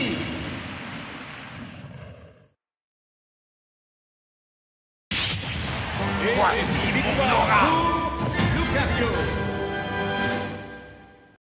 City. Voici l'ignorant. Look at you.